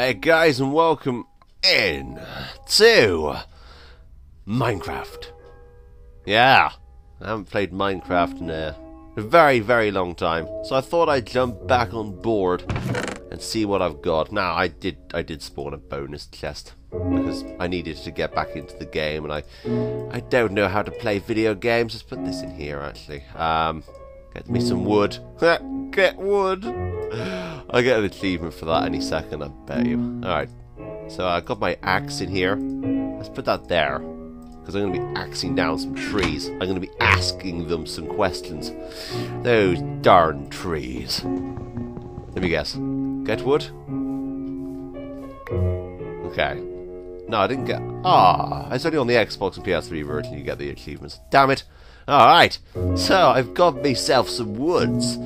Hey guys, and welcome in to Minecraft. Yeah, I haven't played Minecraft in a, very, very long time, so I thought I'd jump back on board and see what I've got. Now, I did, I did spawn a bonus chest because I needed to get back into the game, and I, I don't know how to play video games. Let's put this in here actually. Um, get me some wood. get wood. I'll get an achievement for that any second, I bet you. Alright, so I got my axe in here. Let's put that there. Because I'm going to be axing down some trees. I'm going to be asking them some questions. Those darn trees. Let me guess. Get wood? Okay. No, I didn't get... Ah, it's only on the Xbox and PS3 version you get the achievements. Damn it. Alright, so I've got myself some woods.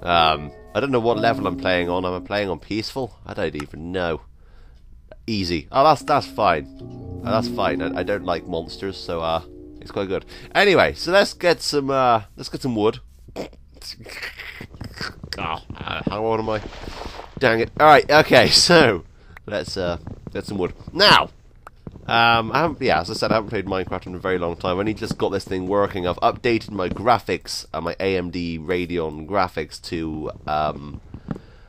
Um, I don't know what level I'm playing on. Am I playing on peaceful? I don't even know. Easy. Oh, that's that's fine. Oh, that's fine. I, I, don't like monsters, so uh, it's quite good. Anyway, so let's get some uh, let's get some wood. oh, how old am I? Dang it! All right. Okay. So let's uh, get some wood now. Um, I haven't, yeah, as I said, I haven't played Minecraft in a very long time. I only just got this thing working. I've updated my graphics, uh, my AMD Radeon graphics to, um,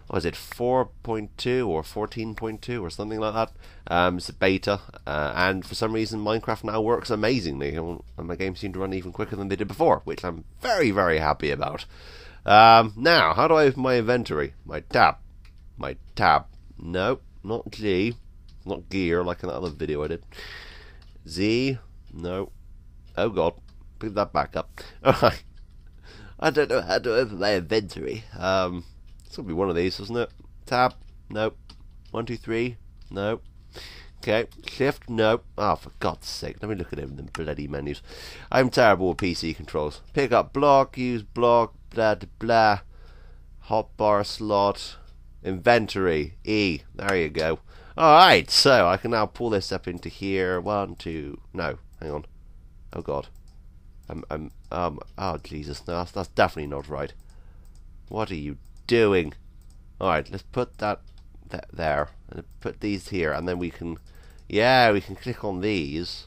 what is it, 4.2 or 14.2 or something like that. Um, it's a beta, uh, and for some reason Minecraft now works amazingly, and my games seem to run even quicker than they did before, which I'm very, very happy about. Um, now, how do I open my inventory? My tab. My tab. No, not G. Not gear, like in that other video I did. Z. No. Oh god. Pick that back up. Alright. I don't know how to open my inventory. Um, it's gonna be one of these, isn't it? Tab. Nope. One, two, three. Nope. Okay. Shift. Nope. Oh, for God's sake. Let me look at them, the bloody menus. I'm terrible with PC controls. Pick up block, use block, blah, blah, blah. Hotbar slot. Inventory. E. There you go. Alright, so I can now pull this up into here. One, two, no, hang on. Oh god. I'm, I'm, um, oh Jesus, no, that's, that's definitely not right. What are you doing? Alright, let's put that th there, and put these here, and then we can, yeah, we can click on these,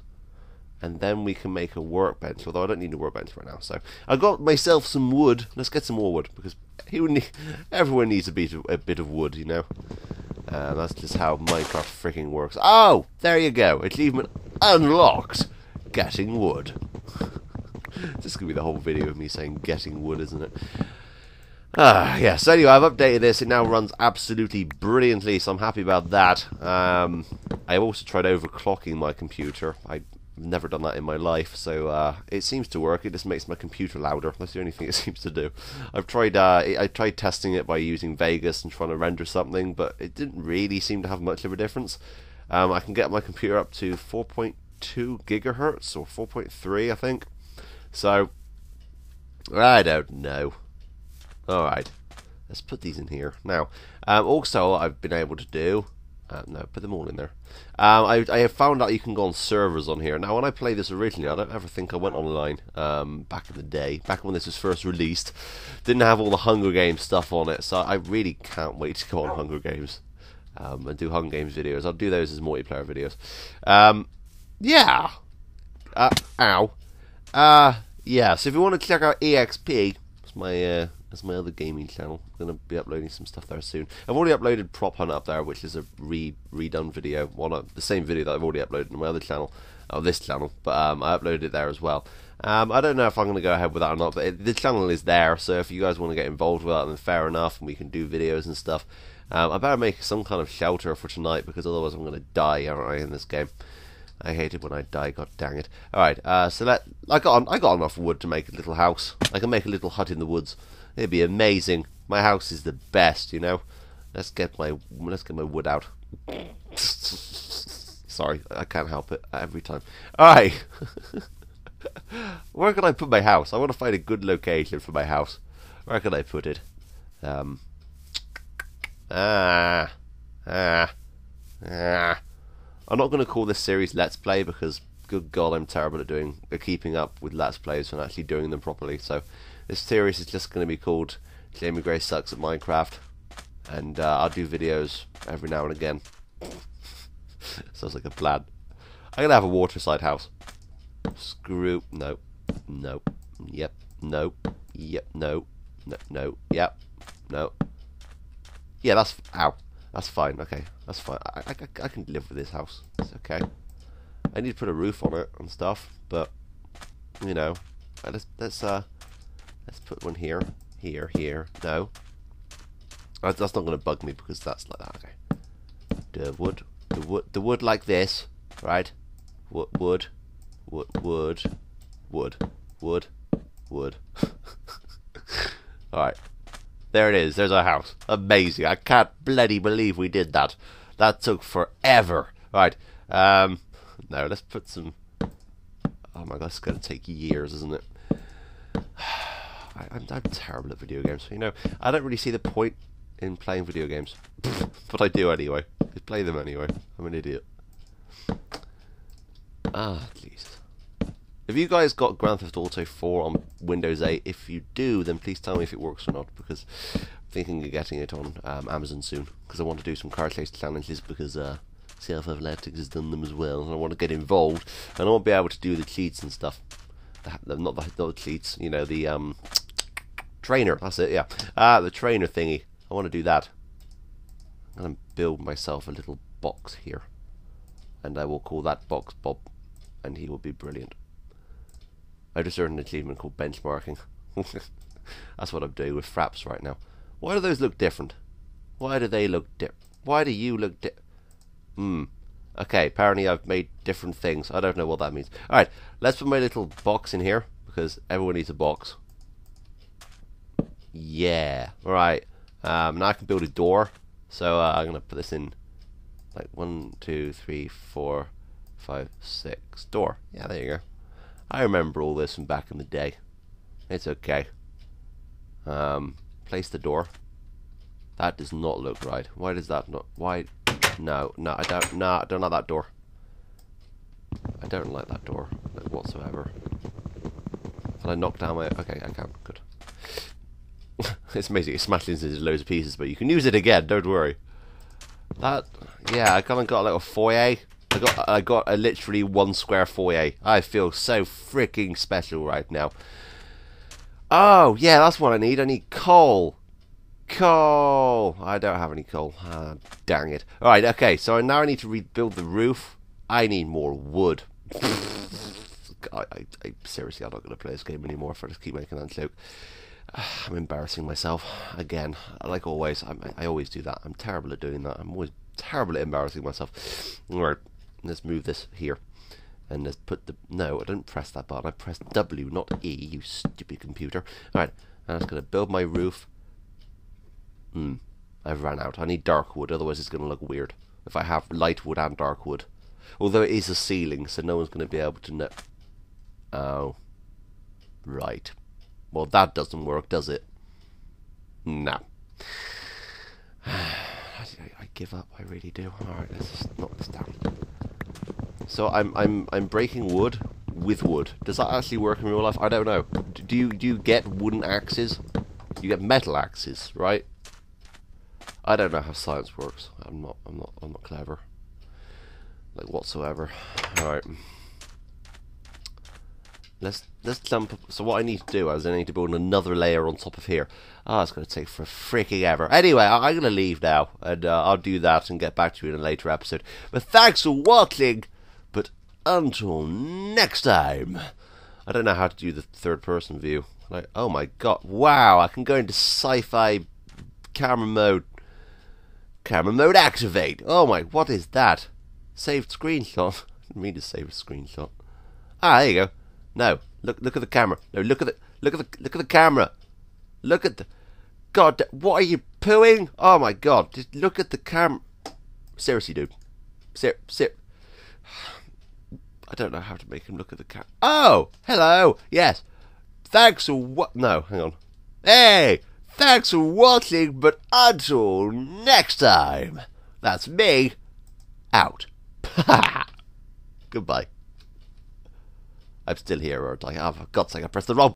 and then we can make a workbench, although I don't need a workbench right now, so I got myself some wood, let's get some more wood, because who need, everyone needs a bit of, a bit of wood, you know. Uh, that's just how Minecraft freaking works. Oh, there you go. Achievement unlocked. Getting wood. this could be the whole video of me saying getting wood, isn't it? Ah, yeah, so anyway, I've updated this. It now runs absolutely brilliantly, so I'm happy about that. Um, I also tried overclocking my computer. I I've never done that in my life, so uh, it seems to work. It just makes my computer louder. That's the only thing it seems to do. I've tried uh, I tried testing it by using Vegas and trying to render something, but it didn't really seem to have much of a difference. Um, I can get my computer up to 4.2 gigahertz or 4.3, I think. So I don't know. All right, let's put these in here now. Um, also, I've been able to do uh, no, put them all in there. Um, I, I have found out you can go on servers on here. Now, when I played this originally, I don't ever think I went online um, back in the day, back when this was first released. Didn't have all the Hunger Games stuff on it, so I really can't wait to go on Hunger Games um, and do Hunger Games videos. I'll do those as multiplayer videos. Um, yeah. Uh, ow. Uh, yeah, so if you want to check out EXP, it's my uh, as my other gaming channel. I'm going to be uploading some stuff there soon. I've already uploaded Prop Hunt up there, which is a re redone video, one of the same video that I've already uploaded on my other channel, or this channel, but um, I uploaded it there as well. Um, I don't know if I'm going to go ahead with that or not, but it, the channel is there, so if you guys want to get involved with that, then fair enough, and we can do videos and stuff. Um, I better make some kind of shelter for tonight, because otherwise I'm going to die, aren't I, in this game. I hate it when I die. God dang it! All right, uh, so that I got I got enough wood to make a little house. I can make a little hut in the woods. It'd be amazing. My house is the best, you know. Let's get my let's get my wood out. Sorry, I can't help it every time. All right. Where can I put my house? I want to find a good location for my house. Where can I put it? Um. Ah. Ah. Ah. I'm not going to call this series Let's Play because, good God, I'm terrible at doing, at keeping up with Let's Plays and actually doing them properly. So, this series is just going to be called Jamie Gray Sucks at Minecraft, and uh, I'll do videos every now and again. sounds like a plan. I'm gonna have a waterside house. Screw. No. No. Yep. No. Yep. No. No. No. Yep. No. Yeah, that's. Ow. That's fine. Okay. That's fine. I, I, I can live with this house. It's okay. I need to put a roof on it and stuff, but you know, let's let's uh let's put one here, here, here. No, that's not going to bug me because that's like that. Okay, the wood, the wood, the wood like this, right? Wood, wood, wood, wood, wood, wood, wood. All right, there it is. There's our house. Amazing. I can't bloody believe we did that. That took forever. All right. Um, no, let's put some. Oh my god, it's going to take years, isn't it? I, I'm, I'm terrible at video games. You know, I don't really see the point in playing video games, but I do anyway. I play them anyway. I'm an idiot. Ah, at least. Have you guys got Grand Theft Auto 4 on Windows 8? If you do, then please tell me if it works or not, because I'm thinking of getting it on um, Amazon soon, because I want to do some car chase challenges, because uh, CF Athletics has done them as well, and I want to get involved, and I want to be able to do the cheats and stuff. The, not, the, not the cheats, you know, the um, trainer, that's it, yeah. Ah, the trainer thingy. I want to do that. I'm going to build myself a little box here, and I will call that box Bob, and he will be brilliant. I just earned an achievement called benchmarking. That's what I'm doing with fraps right now. Why do those look different? Why do they look different? Why do you look di- Hmm. Okay, apparently I've made different things. I don't know what that means. Alright, let's put my little box in here, because everyone needs a box. Yeah. Alright. Um, now I can build a door. So uh, I'm going to put this in like one, two, three, four, five, six. Door. Yeah, there you go. I remember all this from back in the day. It's okay. Um, place the door. That does not look right. Why does that not? Why? No, no, I don't. No, I don't like that door. I don't like that door like, whatsoever. Can I knock down my? Okay, I can. Good. It's amazing. It smashes into loads of pieces, but you can use it again. Don't worry. That. Yeah, I kind of got a little foyer. I got I got a literally one square foyer. I feel so freaking special right now. Oh yeah, that's what I need. I need coal. Coal. I don't have any coal. Ah, dang it. All right. Okay. So now I need to rebuild the roof. I need more wood. I, I, I, seriously, I'm not going to play this game anymore if I just keep making that joke. I'm embarrassing myself again. Like always, I'm, I always do that. I'm terrible at doing that. I'm always terrible at embarrassing myself. All right let's move this here. And let's put the... No, I didn't press that button. I pressed W, not E, you stupid computer. Alright, I'm just going to build my roof. Hmm, I've run out. I need dark wood, otherwise it's going to look weird. If I have light wood and dark wood. Although it is a ceiling, so no one's going to be able to know... Oh. Right. Well, that doesn't work, does it? No. I, I give up, I really do. Alright, let's just knock this down. So I'm I'm I'm breaking wood with wood. Does that actually work in real life? I don't know. Do you do you get wooden axes? You get metal axes, right? I don't know how science works. I'm not I'm not I'm not clever. Like whatsoever. Alright. Let's let's jump so what I need to do is I need to build another layer on top of here. Ah, oh, it's gonna take for freaking ever. Anyway, I, am gonna leave now and uh, I'll do that and get back to you in a later episode. But thanks for watching but until next time, I don't know how to do the third person view. Like, oh my god, wow, I can go into sci fi camera mode. Camera mode activate. Oh my, what is that? Saved screenshot. I didn't mean to save a screenshot. Ah, there you go. No, look, look at the camera. No, look at the, look at the, look at the camera. Look at the. God, what are you pooing? Oh my god, just look at the camera. Seriously, dude. Ser, ser. I don't know how to make him look at the cat. Oh, hello. Yes. Thanks for what? No, hang on. Hey, thanks for watching, but until next time, that's me out. Goodbye. I'm still here, aren't I? Oh, for God's sake, I pressed the wrong